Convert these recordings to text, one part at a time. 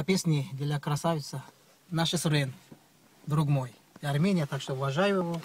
Это песни для красавица. Наш Сурен, друг мой. И Армения, так что уважаю его.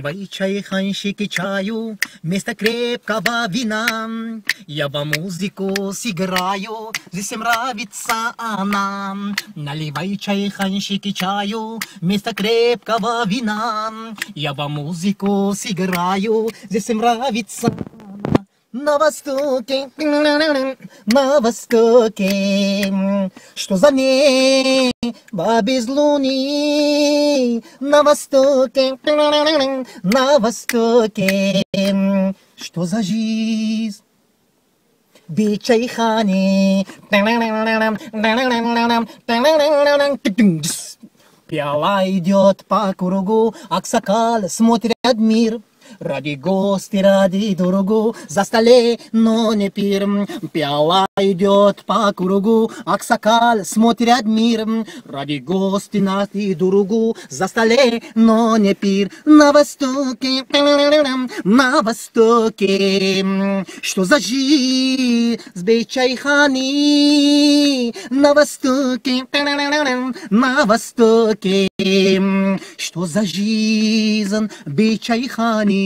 Чай, ханщики чаю, вместо крепкого вина. Я вам музыку сыграю, здесь им нравится она. Наливай чай, ханщики чаю, вместо крепкого вина. Я вам музыку сыграю, здесь им нравится. На востоке, на востоке, что за небо без луны, на востоке, на востоке, что за жизнь? Без чайхани. Пиала идет по кругу, Аксакал смотрят мир. Ради гости, ради дорогу, за столе, но не пир. Пиала идет по кругу, Аксакал смотрят мир. Ради гости, ради дорогу, за столе, но не пир. На востоке, на востоке, что за жизнь с Бейчайхани. На востоке, на востоке, что за жизнь Бейчайхани.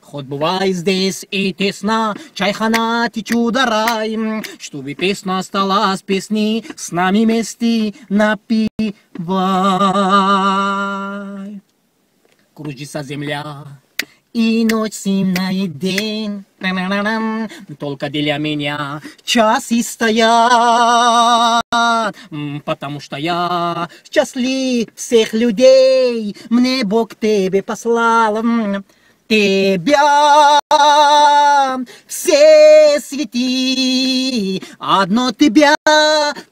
Хоть бывай здесь и тесно, чайхана ты чудо рай, чтобы песня осталась песни, с нами вместе напивай. Кружится земля, и ночь сильный день, только для меня часы стоят, потому что я счастлив всех людей, мне Бог тебе послал. Тебя все свети, одно тебя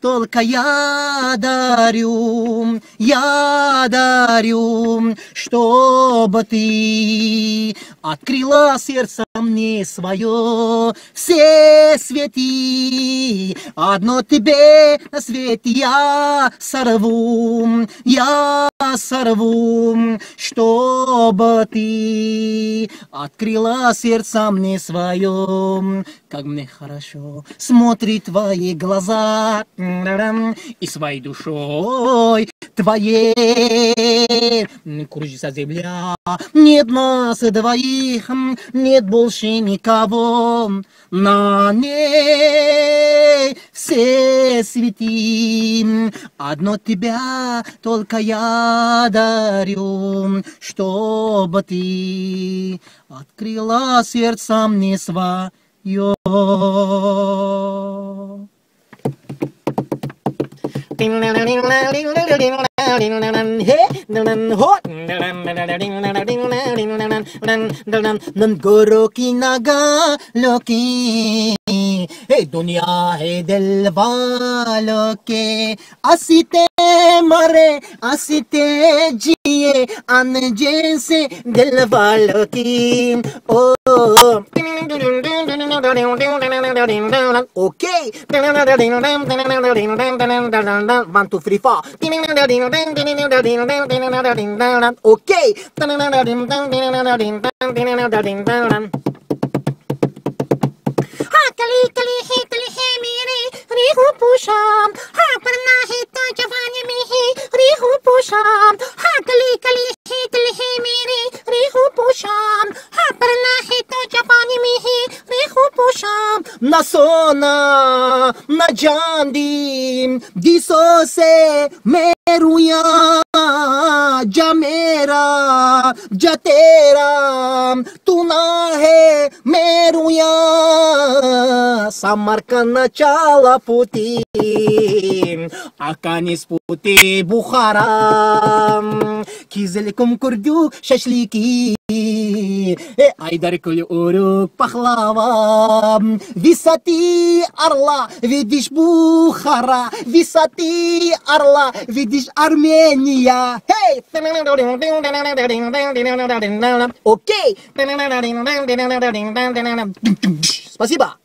только я дарю, я дарю, чтобы ты открыла сердце мне свое, все свети, одно тебе на свете я сорву, я сорву, чтобы ты открыла сердце мне свое, как мне хорошо смотрит твои глаза и своей душой твоей кружится земля. Нет нас двоих, нет больше никого на ней все свети. Одно тебя только я дарю, чтобы ты открыла сердце мне свое. yo. ding ding ding ding ding ding nan goro kinaga loki ए दुनिया है दिल वालों के हंसते मरे हंसते जिए अन जैसे दिल वालों की ओ okay one two three four okay कली है कली है मेरे रेहू पूछाम हाँ पढ़ना है तो जवानी में है na jandim Giso se meruya ja mera ja tera tu na hai meruya Samarkand chala puti Akanis puti Bukhara Кизельком курдюк шашлики, э, айдар кулюрюк пахлава. Висоты орла, видишь Бухара, висоты орла, видишь Армения. Эй! Окей! Спасибо!